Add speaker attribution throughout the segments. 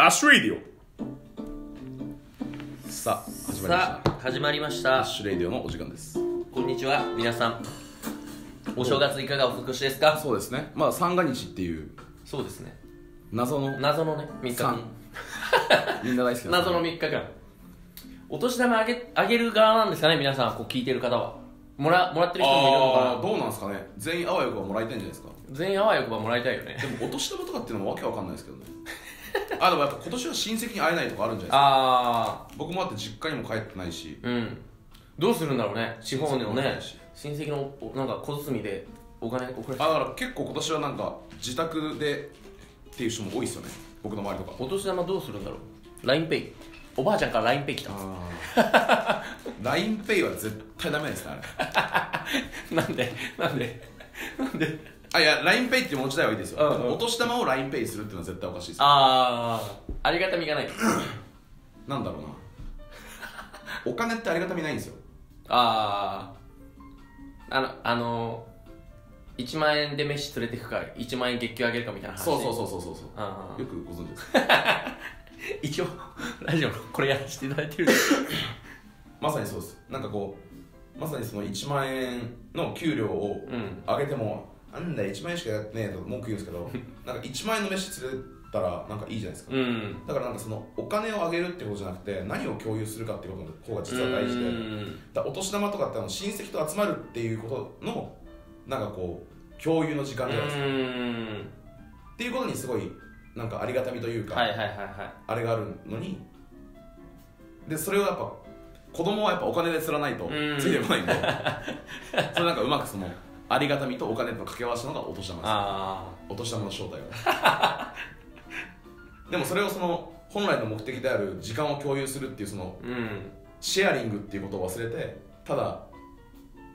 Speaker 1: アッシュレディオ。さあ始まりました。
Speaker 2: さあ始まりました。
Speaker 1: アッシュレディオのお時間です。
Speaker 2: こんにちは皆さん。お正月いかがお過ごしですか？
Speaker 1: そうですね。まあ三が日っていう。
Speaker 2: そうですね。
Speaker 1: 謎の
Speaker 2: 謎のね3日
Speaker 1: 三。
Speaker 2: 間
Speaker 1: みんな大好きな
Speaker 2: 謎の3日間。お年玉あげあげる側なんですかね皆さん。こう聞いてる方は。もらもらってる人もいるのかな。
Speaker 1: どうなんですかね。全員あわよくばもらいたいんじゃないですか。
Speaker 2: 全員あわよくばもらいたいよね。
Speaker 1: でもお年玉とかっていうのもわけわかんないですけどねあでもやっぱ今年は親戚に会えないとかあるんじゃないですか。
Speaker 2: あ
Speaker 1: 僕もあって実家にも帰ってないし。
Speaker 2: あうん。どうするんだろうね。地方の
Speaker 1: 親戚もい
Speaker 2: ね親戚のおなんか小包でお金送られ
Speaker 1: あだから結構今年はなんか自宅でっていう人も多いですよね。僕の周りとか。
Speaker 2: お年玉どうするんだろう。LINEPay おばあちゃんから LINEPay 来た。
Speaker 1: あ LINEPay は絶対ダメですねあれ。
Speaker 2: なんでなんでなんで
Speaker 1: あいや LINEPay っていう持ち代はいいですよ、
Speaker 2: うんうん。
Speaker 1: お年玉を LINEPay するっていうのは絶対おかしいです
Speaker 2: ああありがたみがない。
Speaker 1: なんだろうな。お金ってありがたみないんですよ。
Speaker 2: あああのあの1万円で飯連れてくか1万円月給あげるかみたいな話。
Speaker 1: そうそうそうそうそうそう。
Speaker 2: ああ
Speaker 1: よくご存知です。
Speaker 2: 一応ラジオのこれやらせていただいてる
Speaker 1: まさにそうです。なんかこうまさにその1万円の給料を
Speaker 2: うん。
Speaker 1: 上げても、なんだ1万円しかやってねえと文句言うんですけど なんか1万円の飯連れたらなんかいいじゃないですか。
Speaker 2: うん。
Speaker 1: だからなんかそのお金を上げるってことじゃなくて何を共有するかっていうことの方が実は大事で。
Speaker 2: うん。
Speaker 1: だお年玉とかってあの親戚と集まるっていうことのなんかこう共有の時間じゃないですか。
Speaker 2: うん。
Speaker 1: っていうことにすごいなんかありがたみというか、
Speaker 2: はいはいはいは
Speaker 1: あれがあるのにでそれをやっぱ子供はやっぱお金で釣らないと
Speaker 2: うん。
Speaker 1: ついてこないんで。それなんかうまくそのありがたみとお金との掛け合わせたのがお年玉です。
Speaker 2: あ
Speaker 1: お年玉の正体は。でもそれをその本来の目的である時間を共有するっていうその
Speaker 2: あうん。
Speaker 1: シェアリングっていうことを忘れてただ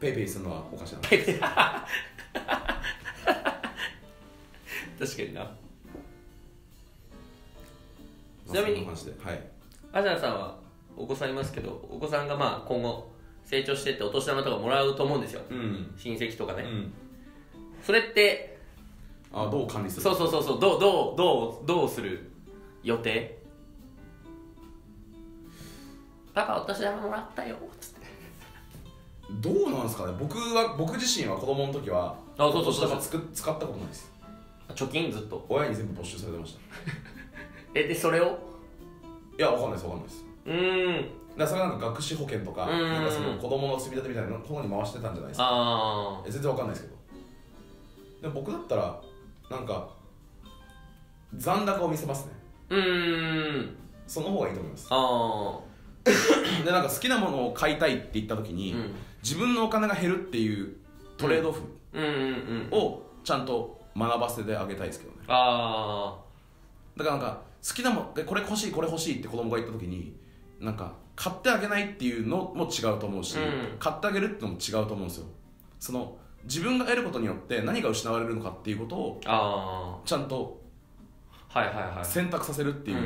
Speaker 1: ペイペイするのはおかしな
Speaker 2: 確かにな。ちなみに
Speaker 1: はい。
Speaker 2: アジャンさんはお子さんいますけどお子さんがまあ今後成長してってお年玉とかもらうと思うんですよ。
Speaker 1: うん。
Speaker 2: 親戚とかね、
Speaker 1: うん。
Speaker 2: それって
Speaker 1: あどう管理する？
Speaker 2: そうそうそうそう。どうどうどうどうする？予定？パパお年玉もらったよ。つって
Speaker 1: どうなんですかね？僕は僕自身は子供の時は
Speaker 2: あそうそうそう
Speaker 1: お年玉つく使ったことないです。
Speaker 2: 貯金？ずっと。
Speaker 1: 親に全部没収されてました。
Speaker 2: えでそれを？
Speaker 1: いやわかんないですわかんないです
Speaker 2: うーん。
Speaker 1: だからそれはなんか学資保険とか
Speaker 2: うん
Speaker 1: なんかその子供の積み立てみたいな方に回してたんじゃないですか。
Speaker 2: あ
Speaker 1: え全然わかんないですけど。でも僕だったらなんか残高を見せますね。
Speaker 2: ーうーん。
Speaker 1: その方がいいと思います。
Speaker 2: あ
Speaker 1: でなんか好きなものを買いたいって言った時に、
Speaker 2: ーうん。
Speaker 1: 自分のお金が減るっていうトレードオフ
Speaker 2: うん。うん。うん。
Speaker 1: をちゃんと学ばせてあげたいですけどね。
Speaker 2: あ
Speaker 1: だからなんか好きなものでこれ欲しいこれ欲しいって子供が言った時になんか買ってあげないっていうのも違うと思うし、
Speaker 2: うん。
Speaker 1: 買ってあげるってのも違うと思うんですよ。その自分が得ることによって何が失われるのかっていうことをちゃんと
Speaker 2: ーはいはいはい。
Speaker 1: 選択させるっていう、
Speaker 2: うん。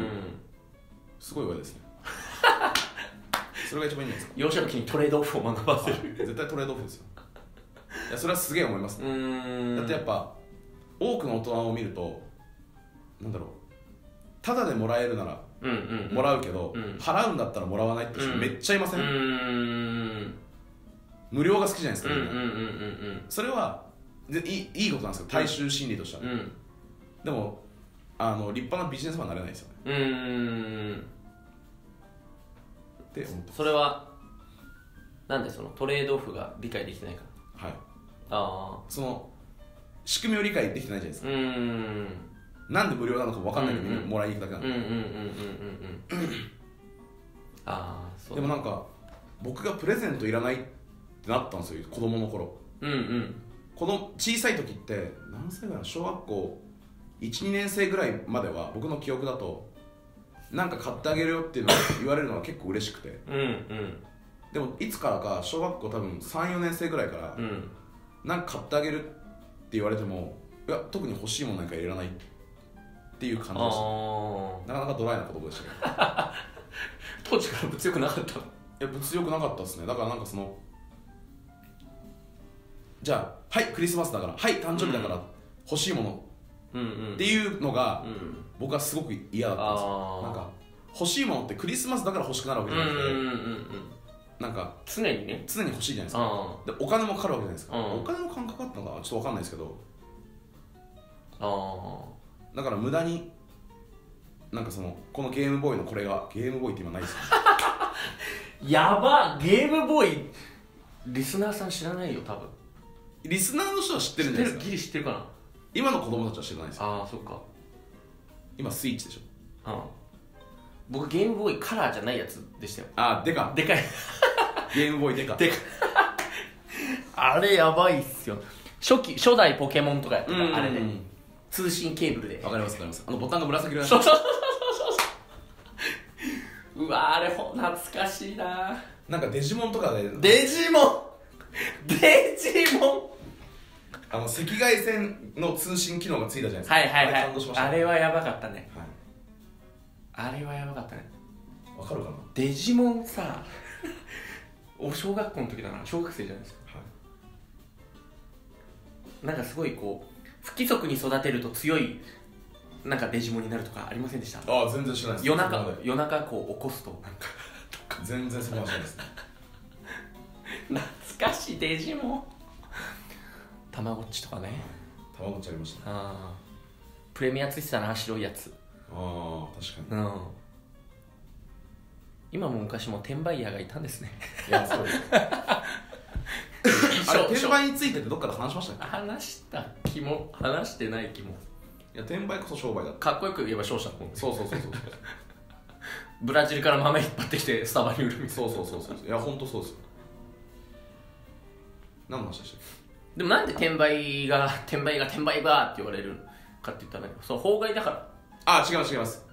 Speaker 1: すごい上ですね。それが一番いいんじゃないですか。
Speaker 2: 幼少期にトレードオフを学ばせる。
Speaker 1: 絶対トレードオフですよ。いやそれはすげえ思います
Speaker 2: うーん。
Speaker 1: だってやっぱ多くの大人を見るとなんだろうただでもらえるならもらうけど、
Speaker 2: うん。
Speaker 1: 払うんだったらもらわないって人
Speaker 2: うん。
Speaker 1: めっちゃいません、無料が好きじゃないですか、それはでいいいいことなんですよ。大衆心理としては、でもあの立派なビジネスマンになれないですよ。ね
Speaker 2: うーん。
Speaker 1: って思って
Speaker 2: それはなんでそのトレードオフが理解できてないか
Speaker 1: はい。
Speaker 2: あ
Speaker 1: その仕組みを理解できてないじゃないですか。
Speaker 2: あうーん
Speaker 1: なんで無料なのか分かんないけど、
Speaker 2: うんうん。
Speaker 1: もらいに行くだけなの。
Speaker 2: うんうんうんうんうんうん。ああそう
Speaker 1: でもなんか僕がプレゼントいらないってなったんですよ子供の頃。
Speaker 2: うんうん。
Speaker 1: この小さい時って何歳ぐらい小学校12年生ぐらいまでは僕の記憶だとなんか買ってあげるよっていうのを言われるのが結構嬉しくて。
Speaker 2: うんうん。
Speaker 1: でもいつからか小学校多分34年生ぐらいから
Speaker 2: うん。
Speaker 1: なんか買ってあげるって言われてもいや特に欲しいものなんかいらないっていう感じでし
Speaker 2: あ
Speaker 1: たなかなかドライな言葉でしたけど。
Speaker 2: あ 当時から物欲なかったの？
Speaker 1: いや物欲なかったですね。だからなんかそのじゃあはいクリスマスだからはい誕生日だから欲しいもの
Speaker 2: うんうん。
Speaker 1: っていうのが
Speaker 2: うん。
Speaker 1: 僕はすごく嫌だったんですよ。なんか欲しいものってクリスマスだから欲しくなるわけじゃなくて、
Speaker 2: うんうんうんうん。
Speaker 1: なんか
Speaker 2: 常にね。
Speaker 1: 常に欲しいじゃないですか。
Speaker 2: あ
Speaker 1: でお金もかかるわけじゃないですか、
Speaker 2: うん。
Speaker 1: お金の感覚あったのかな？ちょっとわかんないですけど。
Speaker 2: ああ
Speaker 1: だから無駄になんかそのこのゲームボーイのこれがゲームボーイって今ないです。よ
Speaker 2: やばゲームボーイリスナーさん知らないよ多分。
Speaker 1: リスナーの人は知ってるんじゃないですか？
Speaker 2: ギリ知ってるかな。
Speaker 1: 今の子供たちは知らないですよ。
Speaker 2: ああそっか。
Speaker 1: 今スイッチでしょ。
Speaker 2: うん。僕ゲームボーイカラーじゃないやつでしたよ。
Speaker 1: あでか。
Speaker 2: でかい。
Speaker 1: ゲームボーイでか。
Speaker 2: でかい。あれやばいっすよ。初期初代ポケモンとかやってた
Speaker 1: うん
Speaker 2: あれで通信ケーブルで。
Speaker 1: わかりますわかります。あのボタンが紫色なん
Speaker 2: そうそうそうそうそううわあれほ懐かしいな。
Speaker 1: なんかデジモンとかで。
Speaker 2: デジモン？デジモ
Speaker 1: あの赤外線の通信機能がついたじゃないですか。
Speaker 2: ンはいはいは
Speaker 1: あれ感動しまし
Speaker 2: あれはやばかったね。
Speaker 1: はい。
Speaker 2: あれはやばかったね。
Speaker 1: わかるかな？
Speaker 2: デジモンさお小学校の時だな。小学生じゃないですか。
Speaker 1: はい。
Speaker 2: なんかすごいこう不規則に育てると強いなんかデジモンになるとかありませんでした？
Speaker 1: ああ全然知らないです。
Speaker 2: 夜中夜中こう起こすとなんか。
Speaker 1: 全然そこまで知らないです。ね
Speaker 2: 懐かしいデジモン。たまごっちとかね。
Speaker 1: たまごっちありましたね。
Speaker 2: ああプレミアついてたな白いやつ。
Speaker 1: ああ確か
Speaker 2: うん。今も昔も転売ヤーがいたんですね。
Speaker 1: にいやそうです。あれ転売についてってどっかで話しましたっけ？
Speaker 2: 話した気も話してない気も。
Speaker 1: いや転売こそ商売だ
Speaker 2: かっこよく言えば勝者の方
Speaker 1: そうそうそうそう
Speaker 2: ブラジルから豆引っ張ってきてスタバに売るみたいな。
Speaker 1: そうそうそうそう。いや本当そうですよ。何の話でしたっ
Speaker 2: でもなんで転売が転売が転売がって言われるかって言ったらそう法外だから。
Speaker 1: けあ違います違います。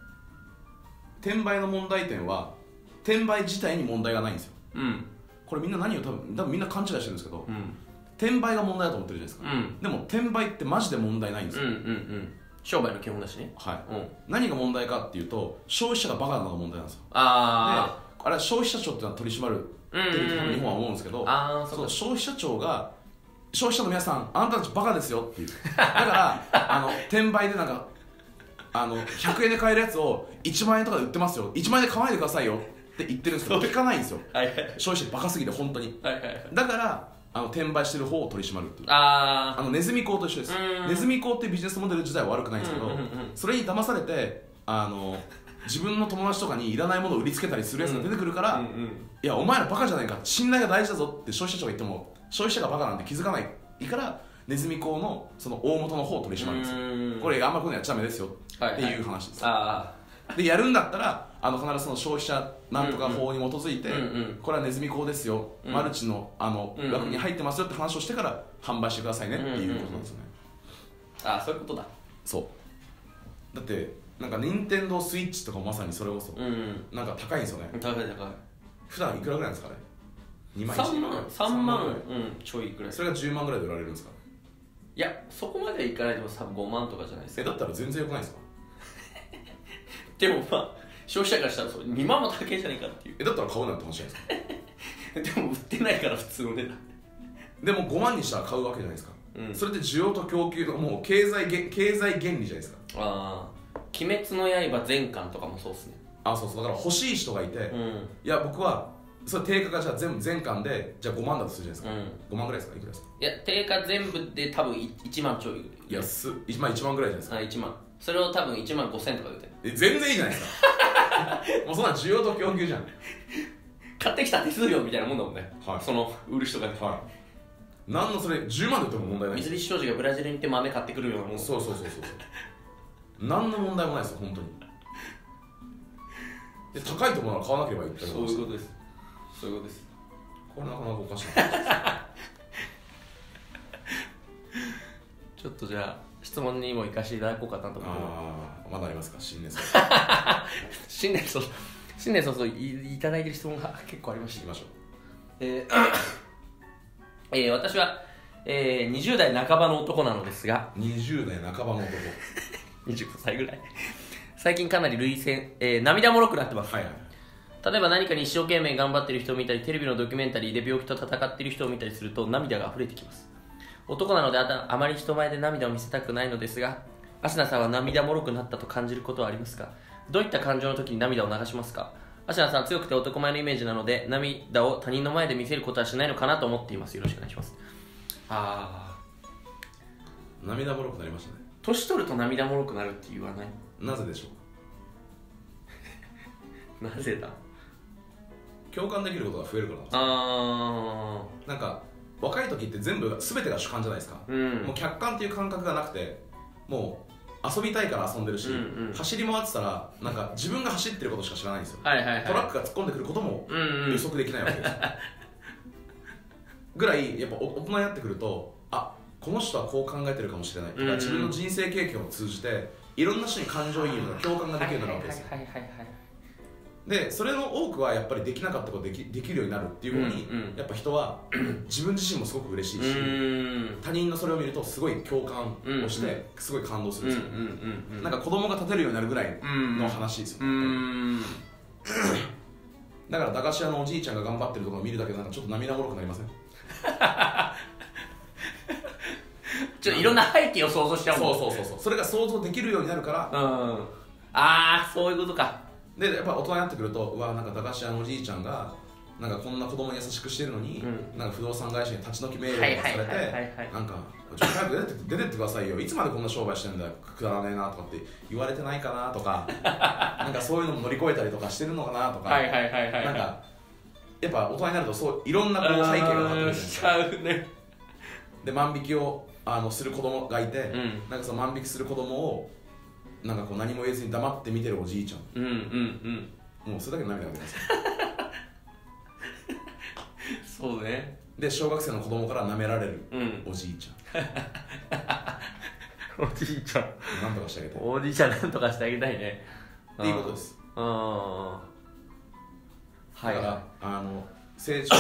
Speaker 1: 転売の問題点は転売自体に問題がないんですよ。
Speaker 2: うん
Speaker 1: これみんな何を多分多分みんな勘違いしてるんですけど
Speaker 2: うん。
Speaker 1: 転売が問題だと思ってるじゃないですか、
Speaker 2: うん。
Speaker 1: でも転売ってマジで問題ないんですよ、
Speaker 2: うんうんうん。商売の基本だしね。
Speaker 1: はい。
Speaker 2: うん。
Speaker 1: 何が問題かっていうと消費者がバカなのが問題なんですよ。で
Speaker 2: あ
Speaker 1: あれは消費者庁っていうのは取り締まる
Speaker 2: あうん
Speaker 1: ってると多分日
Speaker 2: うん
Speaker 1: 本は思うんですけど、
Speaker 2: ああそか。
Speaker 1: そうう消費者庁が消費者の皆さんあなたたちバカですよっていう。だから あの転売でなんかあの100円で買えるやつを1万円とかで売ってますよ。1万円で買わないでくださいよって言ってるんですけど聞かないんですよ。
Speaker 2: はいはい。
Speaker 1: 消費者バカすぎて本当に。
Speaker 2: はいはいはい。
Speaker 1: だからあの転売してる方を取り締まるっていう。
Speaker 2: あ
Speaker 1: あのネズミ講と一緒です。
Speaker 2: うん。
Speaker 1: ネズミ講っていうビジネスモデル自体は悪くないんですけど、
Speaker 2: うんうんうん
Speaker 1: それに騙されてあの自分の友達とかにいらないものを売りつけたりするやつが出てくるから、
Speaker 2: あうんうん。
Speaker 1: いやお前らバカじゃないか。信頼が大事だぞって消費者庁が言っても消費者がバカなんて気づかないからネズミ講のその大元の方を取り締まるんですよ。
Speaker 2: うん。
Speaker 1: これあんまこういうのやっちゃダメですよっていう話です、
Speaker 2: あ
Speaker 1: でやるんだったらあの必ずその消費者なんとか法に基づいて、
Speaker 2: うんうん。
Speaker 1: これはネズミ講ですよ、
Speaker 2: うん。
Speaker 1: マルチのあの
Speaker 2: うんうん。
Speaker 1: 枠に入ってますよって話をしてから販売してくださいねっていうことなんですよね、
Speaker 2: あああそういうことだ。
Speaker 1: そう。だってなんか任天堂スイッチとかもまさにそれこそ、
Speaker 2: うん
Speaker 1: なんか高いんですよね。
Speaker 2: 高い高い。
Speaker 1: 普段いくらぐらいなんですかね？2万
Speaker 2: 3
Speaker 1: 1
Speaker 2: 万
Speaker 1: ぐらい。
Speaker 2: 3万うんちょいぐらい。
Speaker 1: それが10万ぐらいで売られるんですか？
Speaker 2: いやそこまではいかないでも多分5万とかじゃないですか。
Speaker 1: えだったら全然よくないですか？
Speaker 2: でもまあ消費者からしたらそう2万も高いじゃないかっていう。
Speaker 1: えだったら買うなって話じゃないですか。
Speaker 2: でも売ってないから普通の値段。
Speaker 1: でも5万にしたら買うわけじゃないですか、
Speaker 2: うん。
Speaker 1: それって需要と供給のもう経済げ経済原理じゃないですか。
Speaker 2: ああ「鬼滅の刃」全巻とかもそうっすね。
Speaker 1: あそうそう。だから欲しい人がいて、い
Speaker 2: うん。
Speaker 1: や僕はそれ定価がじゃあ全部全巻でじゃあ5万だとするじゃないですか、
Speaker 2: う
Speaker 1: 5万ぐらいですかいくらですか？
Speaker 2: いや定価全部で多分1万ちょい
Speaker 1: いやす1万1万ぐらいじゃないですか。
Speaker 2: あ1万。それを多分1万5千とかで売ってる。
Speaker 1: え全然いいじゃないですか もうそんな需要と供給じゃん。
Speaker 2: 買ってきた手数料みたいなもんだもんね、
Speaker 1: はい。
Speaker 2: その売る人がね、
Speaker 1: はい。何のそれ10万で売っても問題ない。
Speaker 2: 水利商事がブラジルに行って豆買ってくるようなもん。
Speaker 1: そうそうそうそうそう。何の問題もないですよ本当に。で高いところなら買わなければいいって
Speaker 2: そういうことです。そういうことです。
Speaker 1: これなかなかおかしいな。
Speaker 2: ちょっとじゃあ質問にも行かせていただこうかなと思って。
Speaker 1: まだありますか？新年さん
Speaker 2: 新年早々。新年早々いいただいてる質問が結構ありました
Speaker 1: 行きましょう。
Speaker 2: えーえー私は、えー20代半ばの男なのですが。
Speaker 1: 20代半ばの男。
Speaker 2: 25歳ぐらい。最近かなり涙腺、えー涙もろくなってます。
Speaker 1: はいはい。
Speaker 2: 例えば何かに一生懸命頑張ってる人を見たりテレビのドキュメンタリーで病気と戦っている人を見たりすると涙が溢れてきます男なのであたあまり人前で涙を見せたくないのですがアシナさんは涙もろくなったと感じることはありますか？どういった感情の時に涙を流しますか？アシナさん強くて男前のイメージなので涙を他人の前で見せることはしないのかなと思っています。よろしくお願いします。ああ
Speaker 1: 涙もろくなりましたね。
Speaker 2: 年取ると涙もろくなるって言わない？
Speaker 1: なぜでしょう？
Speaker 2: なぜだ？
Speaker 1: 共感できることが増えるからなんです
Speaker 2: あ
Speaker 1: なんか若い時って全部が全てが主観じゃないですか、
Speaker 2: ーうん。
Speaker 1: もう客観っていう感覚がなくてもう遊びたいから遊んでるし、
Speaker 2: うんうん。
Speaker 1: 走り回ってたらなんか自分が走ってることしか知らないんですよ、
Speaker 2: はいはいはい。
Speaker 1: トラックが突っ込んでくることも
Speaker 2: うんうん。
Speaker 1: 予測できないわけです。よ、ぐらいやっぱ大人になってくるとあこの人はこう考えてるかもしれないとか、
Speaker 2: うんうん。
Speaker 1: 自分の人生経験を通じていろんな人に感情移入とか共感ができるようになるわけですよ。
Speaker 2: はいはいはいはい
Speaker 1: でそれの多くはやっぱりできなかったことができできるようになるっていうことに、
Speaker 2: うんうん。
Speaker 1: やっぱ人は 自分自身もすごく嬉しいし、他人のそれを見るとすごい共感をして、
Speaker 2: うんうん。
Speaker 1: すごい感動するんですよ、
Speaker 2: うんうん
Speaker 1: なんか子供が立てるようになるぐらい
Speaker 2: うん
Speaker 1: の話ですよ、
Speaker 2: うーん。
Speaker 1: だから駄菓子屋のおじいちゃんが頑張ってるところを見るだけでなんかちょっと涙もろくなりません？
Speaker 2: ちょっといろんな背景を想像しちゃうもん
Speaker 1: そうそうそうそう。それが想像できるようになるから
Speaker 2: うん。ああそういうことか
Speaker 1: でやっぱ大人になってくるとうわなんか駄菓子屋のおじいちゃんがなんかこんな子供に優しくしてるのに、
Speaker 2: うん。
Speaker 1: なんか不動産会社に立ち退き命令をされてなんかちょっと早く出てってくださいよ。いつまでこんな商売してんだよ。くだらねえなとかって言われてないかなとか なんかそういうのも乗り越えたりとかしてるのかなとか、なんかやっぱ大人になるとそういろんなこう背景が分かってくるじゃないですか。
Speaker 2: ちゃうね。
Speaker 1: で万引きをあのする子供がいて、
Speaker 2: うん。
Speaker 1: なんかその万引きする子供をなんかこう何も言えずに黙って見てるおじいちゃん。
Speaker 2: うんうんうん。
Speaker 1: もうそれだけで涙が出ます
Speaker 2: そうね。
Speaker 1: で小学生の子供から舐められる
Speaker 2: うん。
Speaker 1: おじいちゃ
Speaker 2: おじいちゃん。
Speaker 1: んなんとかしてあげてっ
Speaker 2: おじいちゃんなんとかしてあげたいね。
Speaker 1: ていうことです。
Speaker 2: うん。は
Speaker 1: だから、
Speaker 2: いは
Speaker 1: あの成長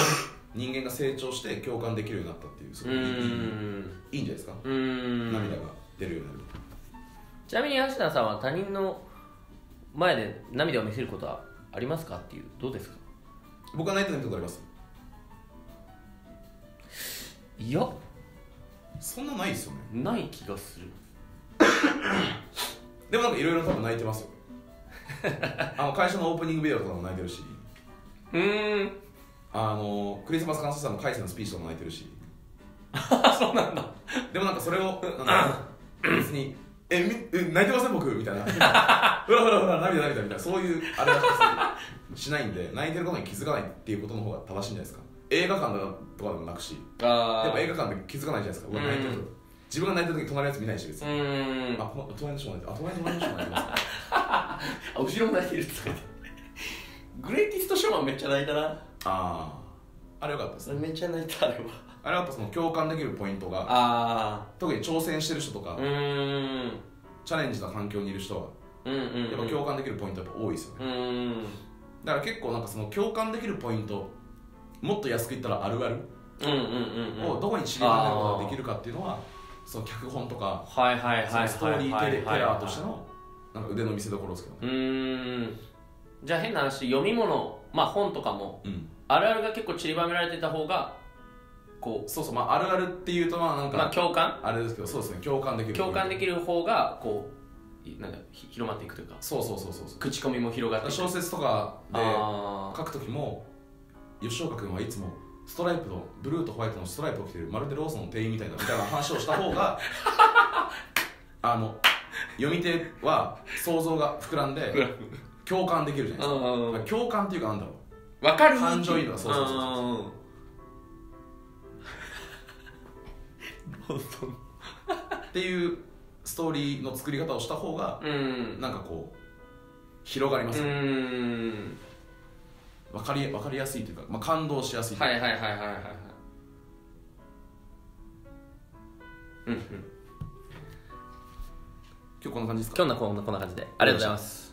Speaker 1: 人間が成長して共感できるようになったっていうす
Speaker 2: いう
Speaker 1: ごくいいいい
Speaker 2: ん。
Speaker 1: いいんじゃないですか？
Speaker 2: うん。
Speaker 1: 涙が出るようになる
Speaker 2: ちなみに橋田さんは他人の前で涙を見せることはありますかっていうどうですか？
Speaker 1: 僕は泣いてることあります。
Speaker 2: いや。
Speaker 1: そんなないですよね。
Speaker 2: ない気がする。
Speaker 1: でもなんかいろいろ多分泣いてますよ。あの会社のオープニングビデオとかも泣いてるし。
Speaker 2: うーん。
Speaker 1: あのクリスマス感謝祭の海星のスピーチとかも泣いてるし。
Speaker 2: あ そうなんだ。
Speaker 1: でもなんかそれをなんだ 別に「えみえ泣いてません僕」みたいな「ほらほらほら涙涙」みたいな。そういうあれはしないんで泣いてることに気づかないっていうことの方が正しいんじゃないですか。映画館だとかでも泣くし。
Speaker 2: あ
Speaker 1: やっぱ映画館で気づかないじゃないですか。泣いてる
Speaker 2: うん。
Speaker 1: 自分が泣いてる時隣のやつ見ないし別
Speaker 2: う
Speaker 1: に、あ隣の人も泣いてる。あ隣の隣の人も泣いてます。
Speaker 2: あ後ろも泣いてるって言って グレイティストショーマンめっちゃ泣いたな。
Speaker 1: あああれよかったですね。
Speaker 2: めっちゃ泣いたあれは
Speaker 1: あれはやっぱその共感できるポイントが
Speaker 2: あ
Speaker 1: 特に挑戦してる人とか、チャレンジな環境にいる人は
Speaker 2: うんうんうん。
Speaker 1: やっぱ共感できるポイントやっぱ多いですよね、だから結構なんかその共感できるポイントもっと安く言ったらあるあるをどこに散りばめることができるかっていうのはその脚本とかストーリーテラーとしてのなんか腕の見せ所ですけど
Speaker 2: う
Speaker 1: ね
Speaker 2: ーん。じゃあ変な話読み物まあ本とかも
Speaker 1: うん。
Speaker 2: あるあるが結構散りばめられてた方がこ
Speaker 1: そうそうまああるあるっていうとまあなん
Speaker 2: うまあ
Speaker 1: か
Speaker 2: 共感？
Speaker 1: あれですけどそうですね共感できる
Speaker 2: 共感でき
Speaker 1: る
Speaker 2: る方がこういなんかひ広まっていくというか。
Speaker 1: そうそうそうそうそう。
Speaker 2: 口コミも広がって
Speaker 1: 小説とかで
Speaker 2: あ
Speaker 1: 書く時も吉岡君はいつもストライプのブルーとホワイトのストライプを着てるまるでローソンの店員みたいなみたいな話をした方が あの読み手は想像が膨らんで共感できるじゃないですか。共感っていうかなんだろう。
Speaker 2: わかる？
Speaker 1: 感情移入がそうそうそうそう
Speaker 2: うんローソン
Speaker 1: っていうストーリーの作り方をした方が
Speaker 2: うん。
Speaker 1: なんかこう広がります
Speaker 2: う
Speaker 1: よ
Speaker 2: ん。
Speaker 1: わかりわかりやすいというか、まあ、感動しやすいというか。
Speaker 2: はいはいはいはいはいはい。うんうん。
Speaker 1: 今日こんな感じですか？
Speaker 2: 今日のこんなこんな感じで。ありがとうございます